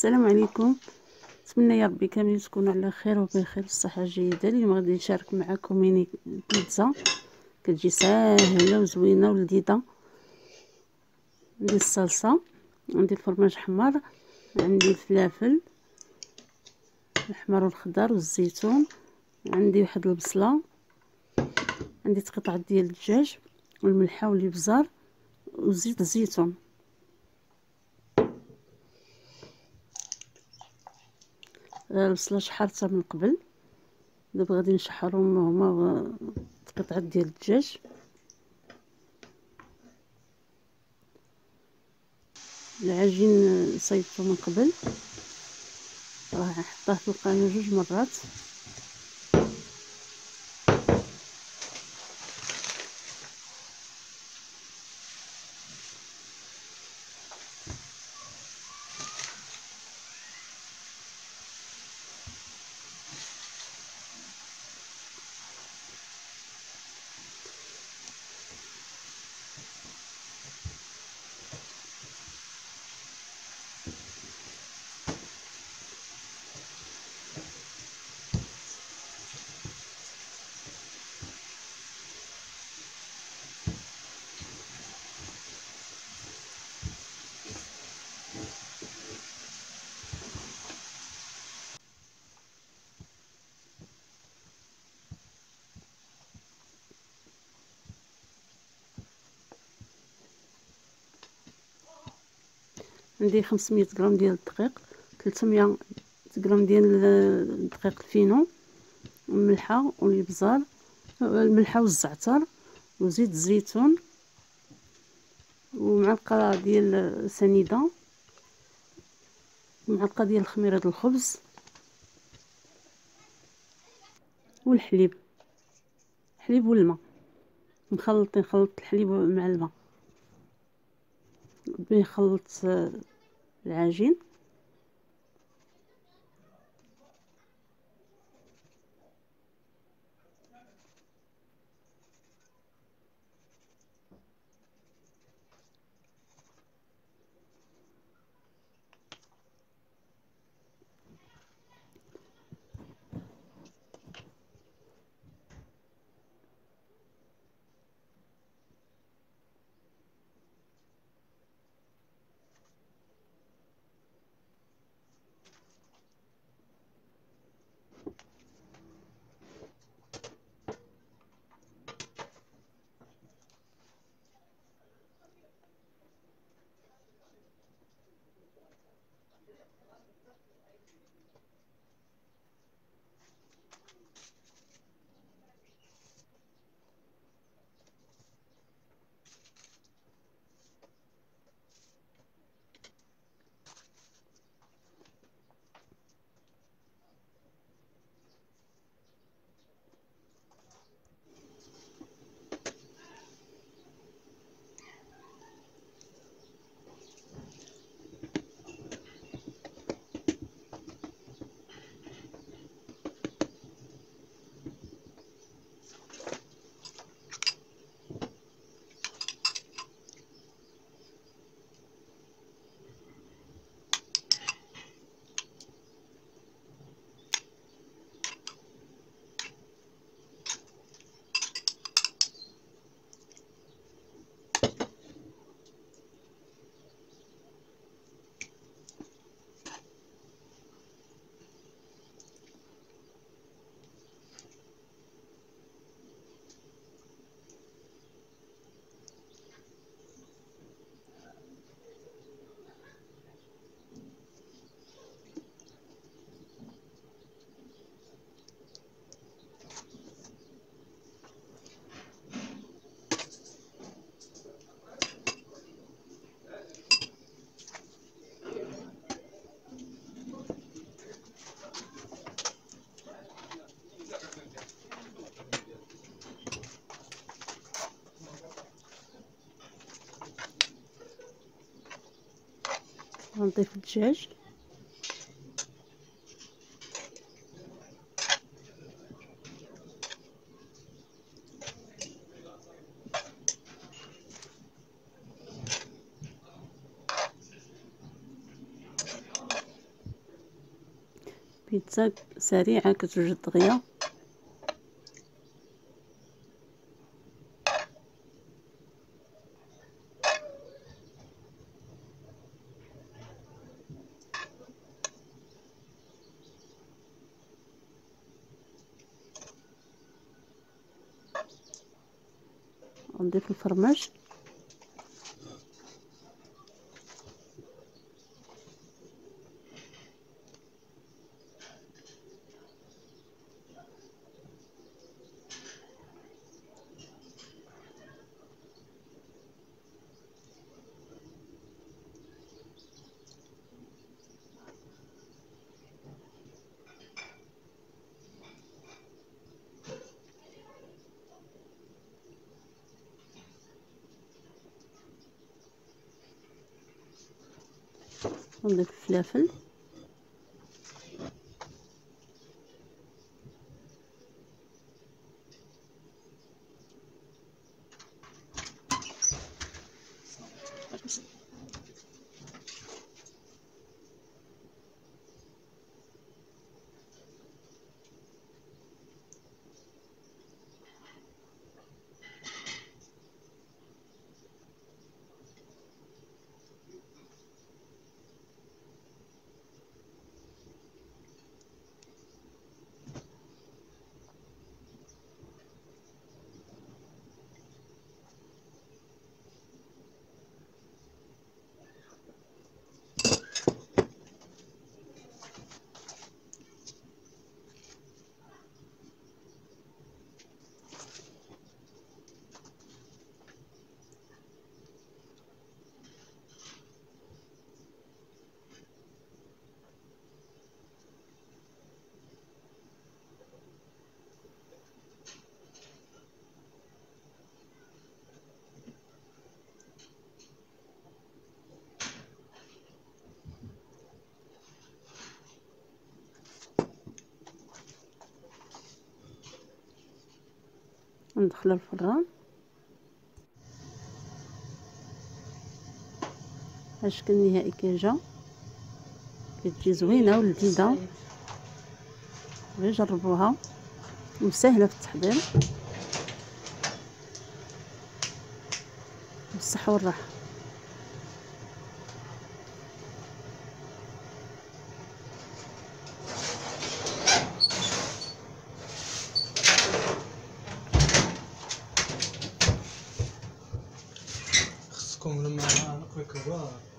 السلام عليكم. نتمنى يا ربي كاملين تكونوا على خير وبخير. الصحة جيده اليوم غادي نشارك معكم ميني بيتزا. كتجي ساهلة وزوينة ولذيذة. عندي الصلصة. عندي الفرماج حمر. عندي الفلافل. الاحمر والخضر والزيتون. عندي واحد البصلة. عندي قطعه ديال الدجاج والملحة والإبزار وزيت الزيتون. البصله شحرتها من قبل. دابا غادي نشحرهم هما قطعه ديال الدجاج. العجين صيبته من قبل. راه حطاه في القانون جوج مرات. عندي 500 غرام ديال الدقيق 300 غرام ديال الدقيق الفينو الملحة والابزار الملحة والزعتر وزيت الزيتون ومعلقة ديال سنيدة ومعلقه ديال خميرة الخبز والحليب حليب والماء مخلطين خلطت الحليب مع الماء بنخلط العجين. غنضيف الدجاج. بيتزا سريعة كتوجد دغيا نضيف الفرماج. ونضيف الفلافل. ندخلها الفران. الشكل النهائي كيجا. كتجي زوينة ولذيذة. غير جربوها. وسهلة في التحضير. بالصحه والراحة. con una mano, qualcosa.